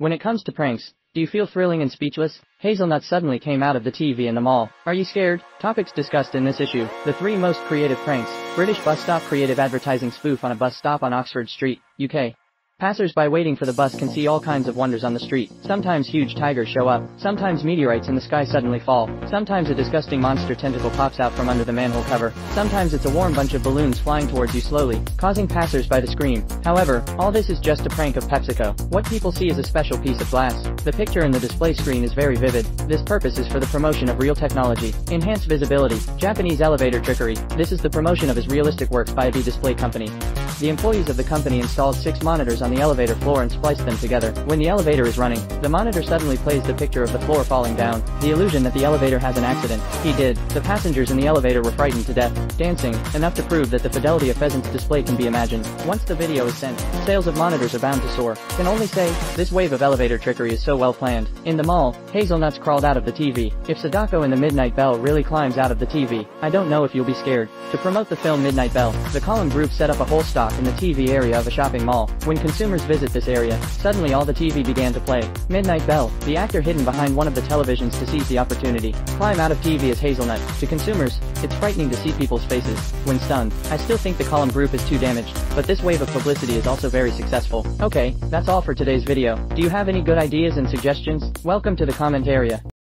When it comes to pranks, do you feel thrilling and speechless? Hazelnut suddenly came out of the TV in the mall. Are you scared? Topics discussed in this issue. The three most creative pranks. British bus stop creative advertising spoof on a bus stop on Oxford Street, UK. Passers-by waiting for the bus can see all kinds of wonders on the street. Sometimes huge tigers show up. Sometimes meteorites in the sky suddenly fall. Sometimes a disgusting monster tentacle pops out from under the manhole cover. Sometimes it's a warm bunch of balloons flying towards you slowly, causing passers-by to scream. However, all this is just a prank of PepsiCo. What people see is a special piece of glass. The picture in the display screen is very vivid. This purpose is for the promotion of real technology. Enhanced visibility. Japanese elevator trickery. This is the promotion of his realistic works by the display company. The employees of the company installed six monitors on the elevator floor and spliced them together. When the elevator is running, the monitor suddenly plays the picture of the floor falling down, the illusion that the elevator has an accident. He did. The passengers in the elevator were frightened to death, dancing, enough to prove that the fidelity of Pheasant's display can be imagined. Once the video is sent, sales of monitors are bound to soar. Can only say, this wave of elevator trickery is so well planned. In the mall, hazelnuts crawled out of the TV. If Sadako in the Midnight Bell really climbs out of the TV, I don't know if you'll be scared. To promote the film Midnight Bell, the Column Group set up a whole stock in the TV area of a shopping mall. When consumers visit this area, suddenly all the TV began to play. Midnight Bell, the actor hidden behind one of the televisions to seize the opportunity. Climb out of TV as Hazelnut. To consumers, it's frightening to see people's faces. When stunned, I still think the column group is too damaged, but this wave of publicity is also very successful. Okay, that's all for today's video. Do you have any good ideas and suggestions? Welcome to the comment area.